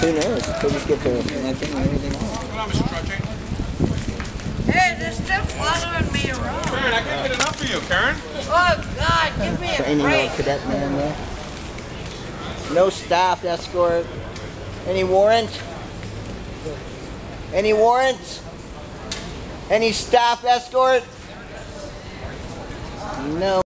Who knows? They just get their nothing or anything on. Hey, they're still following me around. Karen, I can't get enough of you, Karen. Oh, God, give me a Training break. Training cadet man there. No staff escort. Any warrant? Any warrants? Any staff escort? No.